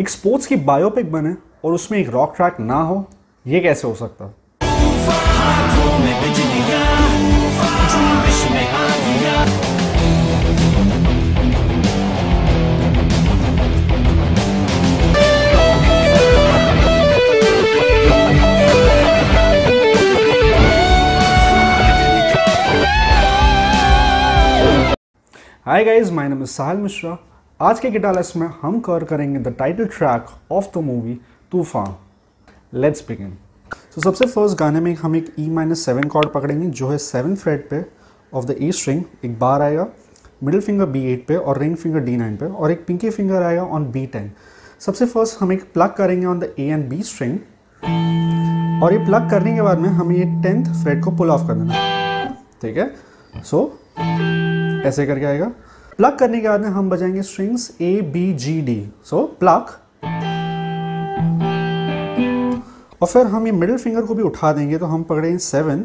एक स्पोर्ट्स की बायोपिक बने और उसमें एक रॉक ट्रैक ना हो, ये कैसे हो सकता? Hi guys my name is Sahil Mishra आज के गिटार लेसन में हम कवर करेंगे the title track of the movie Toofan let's begin तो सबसे फ़र्स्ट गाने में हम एक ई माइनस सेवन कॉर्ड पकड़ेंगे जो है सेवन फ्रेड पे ऑफ़ द ए स्ट्रिंग एक बार आएगा मिडिल फिंगर बी एट पे और रिंग फिंगर डी नाइन पे और एक पिंकी फिंगर आएगा ऑन बी टेन सबसे फ़र्स्ट हम एक प्लग करेंगे on the A and B string और ये प्लग करने के बाद में हमें ये टेंथ फ्रेड को पुल ऑफ़ कर देना ठीक है? सो so, ऐसे करके आएगा। प्लग करने के बाद में हम बजाएँगे strings A B G D so pluck और फिर हम ये मिडिल फिंगर को भी उठा देंगे तो हम पकड़ेंगे सेवन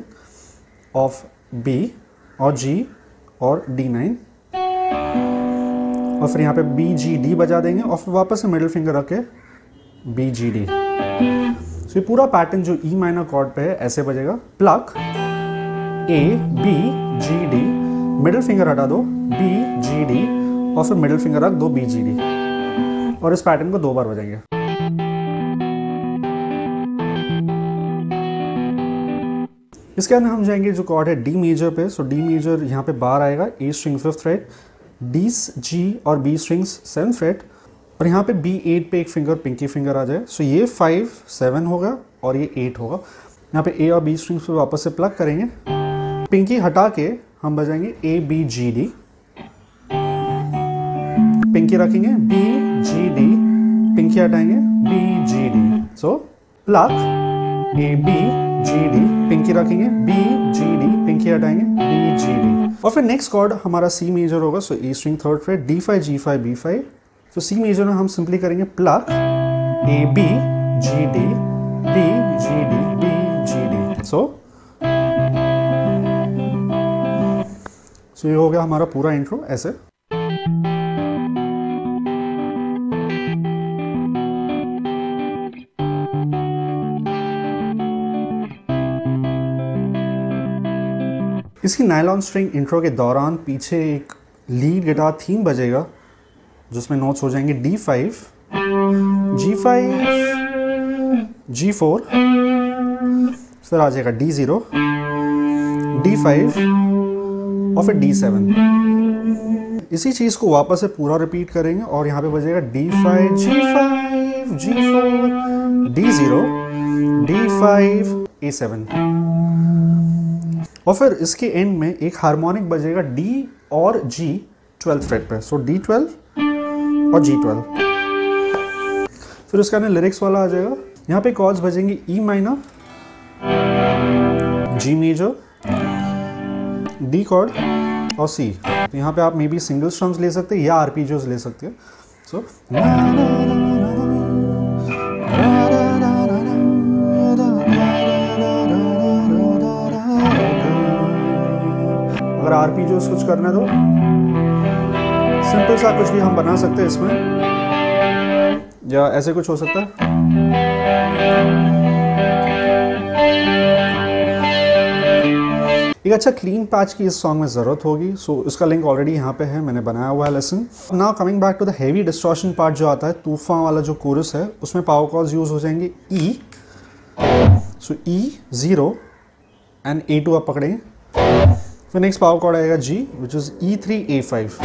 ऑफ़ बी और जी और डी नाइन और फिर यहाँ पे बी जी डी बजा देंगे और फिर वापस से मिडिल फिंगर रख के बी जी डी सो ये पूरा पैटर्न जो ई माइनर कॉर्ड पे है, ऐसे बजेगा. Pluck A B G D middle finger हटा दो बी जी डी और फिर मिडिल फिंगर रख दो बी जी डी और इस पैटर्न को दो बार बजाएँगे इसके अंदर हम जाएँगे, जो कॉर्ड है डी मेजर पे। सो डी मेजर यहाँ पे बार आएगा A string fifth fret D G और बी स्ट्रिंग्स सेवन फ्रेट और यहाँ पे बी एट पे एक फिंगर पिंकी फिंगर आ जाए। सो ये फाइव सेवन होगा और ये एट होगा। यहाँ पे ए और बी स्ट्रिंग्स पे वापस से प्लग करेंगे। पिंकी हटा के हम बजाएँगे A B G D pinky रखेंगे B G D pinky हटाएँगे B G D so pluck A B G D pinky रखेंगे बी जी डी पिंकी हटाएँगे बी जी डी और फिर नेक्स्ट कॉर्ड हमारा सी मेजर होगा so A string third fret D five G five B five तो C major में हम simply करेंगे pluck A B G D B G D B G D so so ये हो गया हमारा पूरा इंट्रो ऐसे। इसकी नायलॉन स्ट्रिंग इंट्रो के दौरान पीछे एक लीड गिटार थीम बजेगा, जिसमें नोट्स हो जाएँगे D five G five G four फिर आ जाएगा डी ज़ीरो डी फाइव और फिर डी सेवन इसी चीज़ को वापस से पूरा रिपीट करेंगे और यहाँ पे बजेगा D five G five G four D zero D five A seven और फिर इसके एंड में एक हारमोनिक बजेगा डी और जी ट्वेल्थ फ्रेट पे। सो डी ट्वेल्व और जी ट्वेल्व फिर उसका अंदर लिरिक्स वाला आ जाएगा। यहाँ पे chords बजेंगे E minor G major D chord और सी तो यहाँ पे आप मे बी सिंगल स्ट्रम्स ले सकते हैं या आरपीजोस ले सकते हैं सो अगर आर पी कुछ करना है तो सिंपल सा कुछ भी हम बना सकते हैं इसमें या ऐसे कुछ हो सकता है एक अच्छा क्लीन पैच की इस सॉन्ग में ज़रूरत होगी। सो so, इसका लिंक ऑलरेडी यहाँ पे है मैंने बनाया हुआ है lesson now coming back to the heavy distortion part जो आता है तूफ़ान वाला जो कोरस है उसमें पावर कॉल्स यूज़ हो जाएँगे। E so E zero and A two आप पकड़ेंगे। फिर नेक्स्ट पावर कॉर्ड आएगा G which is E three A five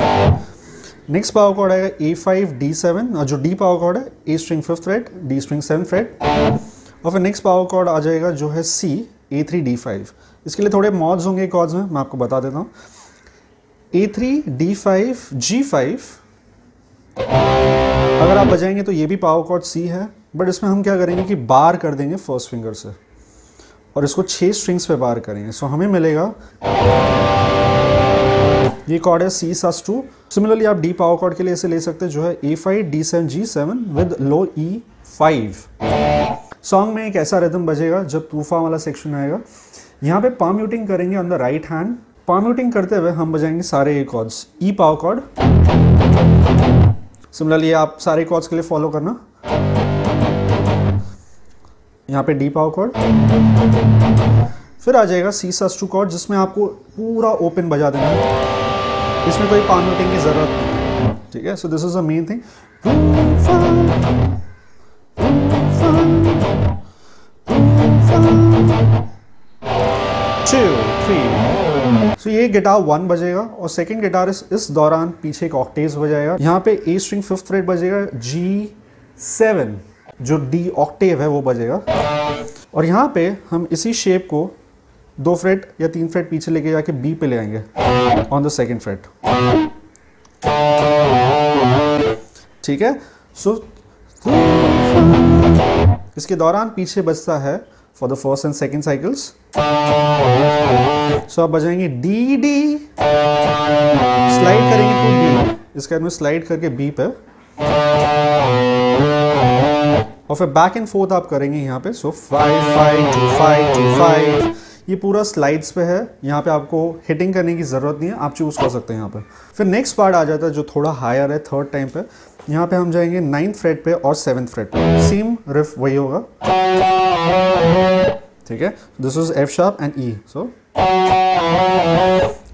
next power chord आएगा ए फाइव डी सेवन और जो डी पावर कॉर्ड है A string fifth fret D string seven fret और फिर नेक्स्ट पावर कॉर्ड आ जाएगा जो है C A three D five इसके लिए थोड़े मॉड्स होंगे कॉर्ड्स में, मैं आपको बता देता हूँ। A three D five G five अगर आप बजाएँगे तो ये भी पावर कॉर्ड सी है बट इसमें हम क्या करेंगे कि बार कर देंगे फ़र्स्ट फिंगर से, और इसको छः स्ट्रिंग्स पे बार करेंगे। सो हमें मिलेगा, ये कॉर्ड है सी सस टू सिमिलरली आप डी पावर कॉर्ड के लिए इसे ले सकते हैं, जो है A five D seven G seven with low E five song में एक ऐसा रिदम बजेगा, जब तूफा वाला सेक्शन आएगा। यहाँ पे पाम म्यूटिंग करेंगे on the right hand palm muting करते हुए हम बजाएँगे सारे chords E power chord similarly आप सारे कॉर्ड्स के लिए फॉलो करना. यहाँ पे डी पावर कॉर्ड फिर आ जाएगा सी सस टू कॉर्ड जिसमें आपको पूरा ओपन बजा देना है. इसमें कोई पान नोटिंग की ज़रूरत नहीं ठीक है? So this is a main thing so ये गिटार वन बजेगा और सेकंड गिटार इस, इस दौरान पीछे एक ऑक्टेव बजाएगा। यहाँ पे ए स्ट्रिंग फिफ्थ फ्रेट बजेगा जी सेवन जो डी ऑक्टेव है वो बजेगा। और यहाँ पे हम इसी शेप को दो फ्रेट या तीन फ्रेट पीछे लेके जाके बी पे ले आएँगे ऑन द सेकेंड फ्रेट ठीक है? सो so, इसके दौरान पीछे बजता है for the first and second cycles so आप बजाएँगे डी डी स्लाइड करेंगे टू बी इसके बाद में स्लाइड करके बी पे. और फिर बैक एंड फोर्थ आप करेंगे यहाँ पे. So five five two five two five ये पूरा स्लाइड्स पे है. यहाँ पे आपको हिटिंग करने की ज़रूरत नहीं है. आप चूज़ कर सकते हैं यहाँ पे. फिर नेक्स्ट पार्ट आ जाता है जो थोड़ा हायर है थर्ड टाइम पे. यहाँ पे हम जाएँगे नाइन्थ फ्रेट पे और सेवन्थ फ्रेट पे. सेम रिफ वही होगा. ठीक है? This is F sharp and E so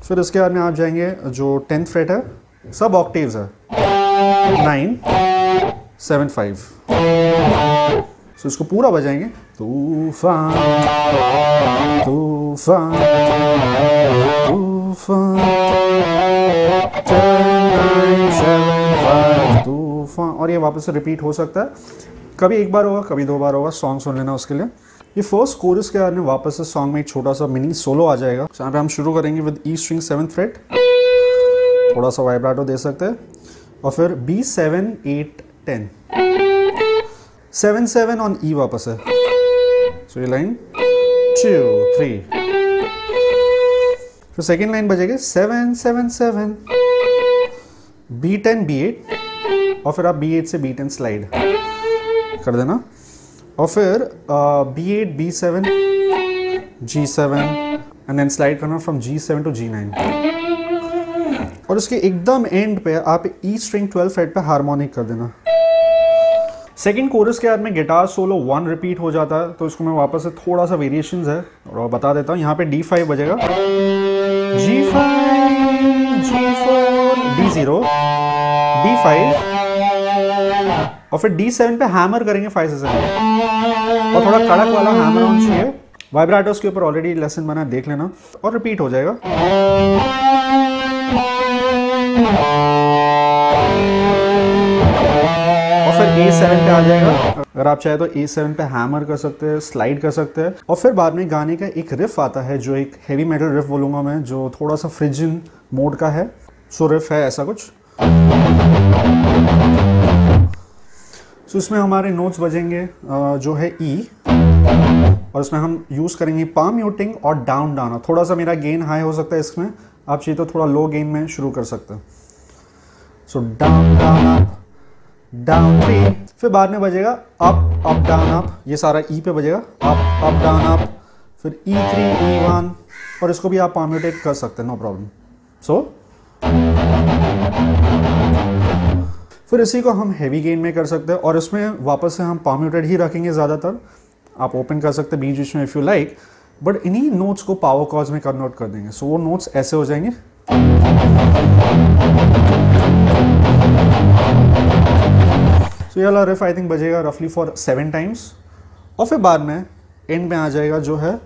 फिर इसके बाद में आप जाएँगे, जो टेंथ फ्रेट है, सब ऑक्टिव है। नाइन सेवन फाइव सो इसको पूरा बजाएँगे। तूफ़ान तूफ़ान तूफ़ान। तूफ़ान। और ये वापस से रिपीट हो सकता है। कभी एक बार होगा, कभी दो बार होगा सॉन्ग सुन लेना उसके लिए। ये फ़र्स्ट कोरस के में वापस से सॉन्ग में एक छोटा सा मिनी सोलो आ जाएगा। जहाँ पे हम शुरू करेंगे with E string seven fret थोड़ा सा वाइब्राटो दे सकते हैं। और फिर B seven eight ten seven seven on E वापस है। सो ये लाइन टू थ्री फिर second line बजेगी seven seven seven B ten B eight और फिर आप बी एट से बी टेन स्लाइड कर देना। और फिर B eight B seven G seven and then slide करना from G seven to G nine और उसके एकदम एंड पे आप ई स्ट्रिंग ट्वेल्व फ्रेट पे हारमोनिक कर देना। सेकेंड कोरस के बाद में गिटार सोलो वन रिपीट हो जाता है तो इसको मैं वापस से थोड़ा सा वेरिएशन है, और बता देता हूँ, यहाँ पे डी फाइव बजेगा। G five G four D zero D five और फिर डी सेवन पे हैमर करेंगे फाइव से सेवन और थोड़ा कड़क वाला हैमर ऑन चाहिए। वाइब्राटोस के ऊपर ऑलरेडी लेसन बना, देख लेना। और रिपीट हो जाएगा। और फिर ए सेवन पे आ जाएगा। अगर आप चाहे तो ए सेवन पे हैमर कर सकते हैं स्लाइड कर सकते हैं। और फिर बाद में गाने का एक रिफ आता है, जो एक हेवी मेटल रिफ बोलूँगा मैं, जो थोड़ा सा फ्रिजिन मोड का है। सो रिफ है ऐसा कुछ। सो इसमें हमारे नोट्स बजेंगे जो है ई और इसमें हम यूज़ करेंगे पाम म्यूटिंग और डाउन डाउन थोड़ा सा मेरा गेन हाई हो सकता है इसमें, आप चाहिए तो थोड़ा लो गेन में शुरू कर सकते हैं। So down down up down three फिर बाद में बजेगा अप अप डाउन अप ये सारा ई e पे बजेगा अप अप डाउन अप फिर ई थ्री ई वन और इसको भी आप पाम्यूटेट कर सकते हैं नो प्रॉब्लम सो फिर इसी को हम हैवी गेन में कर सकते हैं और इसमें वापस से हम पॉम्यूटेड ही रखेंगे ज़्यादातर। आप ओपन कर सकते हैं बीच बीच में इफ़ यू लाइक बट इन्हीं नोट्स को पावर कॉज में कन्वर्ट कर देंगे। सो so, वो नोट्स ऐसे हो जाएँगे। सो ये वाला रिफ आई थिंक बजेगा रफली फॉर सेवन टाइम्स और फिर बाद में एंड में आ जाएगा जो है। सो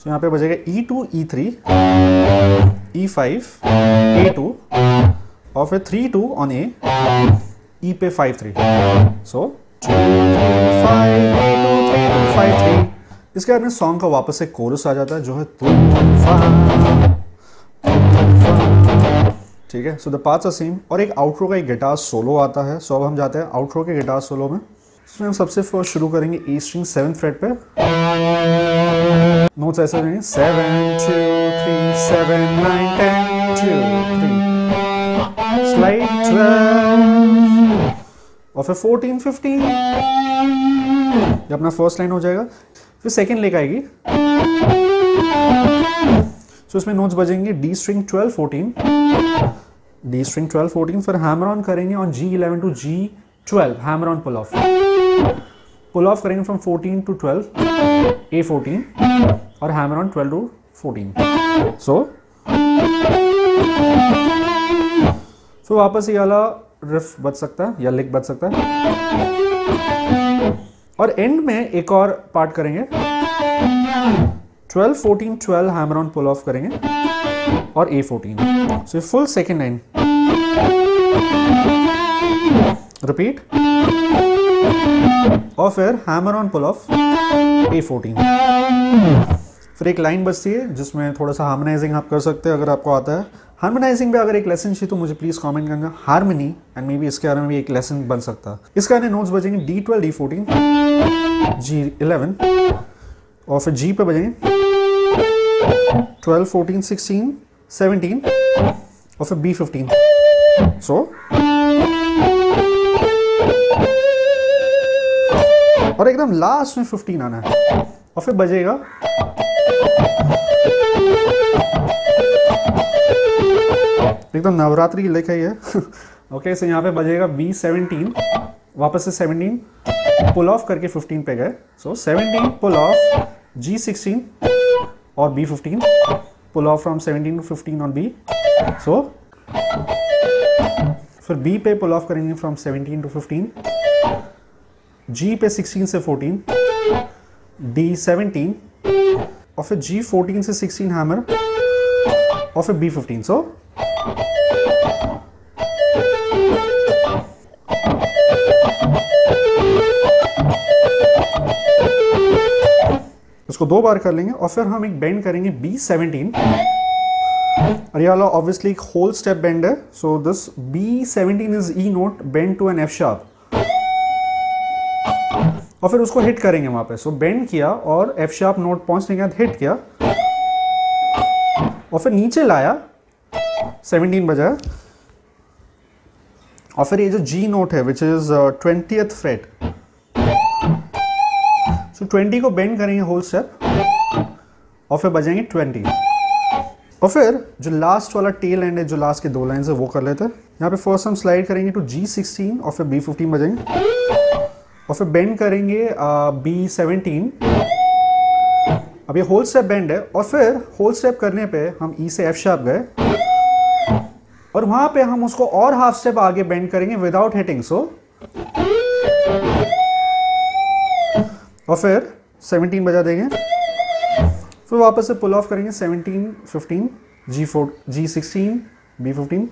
so, यहाँ पे बजेगा E2, E3, E5, A2 of a 3-2 on A, E pay 5-3. So, 2, 5, 2, 3, 2, 5, 3. इसके बाद में सॉन्ग का वापस एक कोरस आ जाता है जो है तुम ठीक है? So the parts are same और एक आउटरो का एक गिटार सोलो आता है. सो अब हम जाते हैं आउटरो के गिटार सोलो में. सो हम सबसे फ़र्स्ट शुरू करेंगे ए स्ट्रिंग सेवन फ्रेट पे. नोट्स ऐसे रहेंगे. Seven two three seven nine ten two three slide twelve और फिर फोर्टीन फिफ्टीन ये अपना फ़र्स्ट लाइन हो जाएगा। फिर सेकेंड लेकर आएगी। सो इसमें notes बजेंगे D string twelve fourteen D string 12 14 फिर हैमर ऑन करेंगे on G 11 to G 12 hammer on pull off pull off करेंगे फ्रॉम 14 टू 12 ए 14 और हैमर ऑन 12 टू 14 सो फिर वापस ये वाला रिफ बच सकता है, या लिक बच सकता है। और एंड में एक और पार्ट करेंगे। 12 14 12 हैमर ऑन पुल ऑफ़ करेंगे। और A fourteen so full second line repeat और फिर hammer on pull off A fourteen फिर एक लाइन बचती है, जिसमें थोड़ा सा हार्मोनाइजिंग आप कर सकते हैं, अगर आपको आता है। हार्मोनाइजिंग पे अगर एक लेसन चाहिए तो मुझे प्लीज़ कमेंट करना। हार्मनी एंड मे बी इसके बारे में भी एक लेसन बन सकता। इसके आने notes बजेंगे D twelve D fourteen G eleven और फिर जी पे बजेंगे ट्वेल्व फोर्टीन सिक्सटीन सेवनटीन और फिर बी फिफ्टीन सो और एकदम लास्ट में फिफ्टीन आना है। और फिर बजेगा एकदम नवरात्रि की लिखा ही है ओके सो यहाँ पे बजेगा बी सेवनटीन वापस से सेवनटीन पुल ऑफ़ करके फिफ्टीन पे गए। So seventeen pull off G sixteen और B fifteen pull off from seventeen to fifteen on B so फिर बी पे पुल ऑफ़ करेंगे from seventeen to fifteen G पे सिक्सटीन से फोर्टीन डी सेवनटीन और फिर जी फोर्टीन से sixteen hammer और फिर बी फिफ्टीन सो इसको दो बार कर लेंगे और फिर हम एक बेंड करेंगे बी सेवनटीन और ये वाला ऑब्वियसली एक होल स्टेप बेंड है। So this B seventeen is E note bend to an F sharp और फिर उसको हिट करेंगे वहाँ पे। सो so, बेंड किया और एफ़ शार्प नोट पहुँचने के बाद हिट किया। और फिर नीचे लाया। 17 बजा। और फिर ये जो जी नोट है which is twenty fret so twenty को बेंड करेंगे होल स्टेप और फिर बजाएँगे ट्वेंटी और फिर जो लास्ट वाला टेल एंड है, जो लास्ट के दो लाइन है, वो कर लेते हैं। यहाँ पे फ़र्स्ट हम स्लाइड करेंगे टू जी सिक्सटीन और फिर बी फिफ्टीन बजाएँगे। और फिर बेंड करेंगे बी सेवनटीन अब ये होल स्टेप बेंड है और फिर होल स्टेप करने पे हम ई e से एफ़ शार्प गए। और वहाँ पे हम उसको और हाफ़ स्टेप आगे बेंड करेंगे विदाउट हिटिंग सो और फिर 17 बजा देंगे। फिर वापस से पुल ऑफ़ करेंगे 17 15 G four G sixteen B fifteen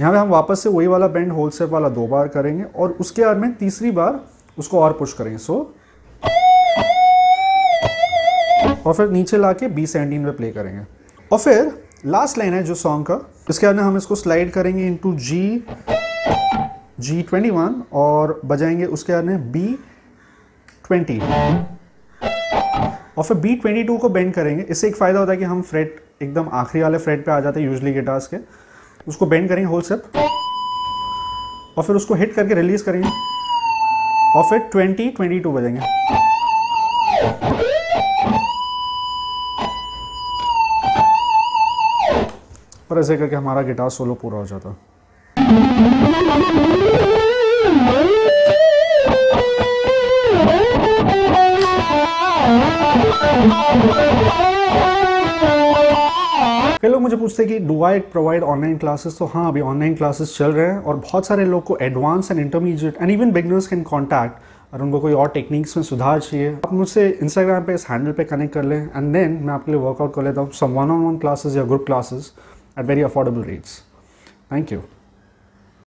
यहाँ पे हम वापस से वही वाला बेंड होल स्टेप वाला दो बार करेंगे और उसके बाद में तीसरी बार उसको और पुश करेंगे। सो और फिर नीचे ला के बी सेवनटीन पे प्ले करेंगे। और फिर लास्ट लाइन है जो सॉन्ग का, इसके बाद में हम इसको स्लाइड करेंगे into G G twenty one और बजाएँगे उसके बाद में बी ट्वेंटी और फिर बी ट्वेंटी टू को बेंड करेंगे। इससे एक फ़ायदा होता है कि हम फ्रेट एकदम आखिरी वाले फ्रेट पे आ जाते हैं यूजली गिटार्स के। उसको बेंड करेंगे होल सेप और फिर उसको हिट करके रिलीज़ करेंगे। और फिर ट्वेंटी ट्वेंटी टू बजेंगे। और ऐसे करके हमारा गिटार सोलो पूरा हो जाता। कई लोग मुझे पूछते हैं कि do I provide online classes तो हाँ अभी ऑनलाइन क्लासेस चल रहे हैं और बहुत सारे लोग को advance and intermediate and even beginners can contact और उनको कोई और टेक्निक्स में सुधार चाहिए। आप मुझसे इंस्टाग्राम पे, इस हैंडल पे कनेक्ट कर लें एंड देन मैं आपके लिए वर्कआउट कर लेता हूँ। Some one on one classes या group classes at very affordable rates thank you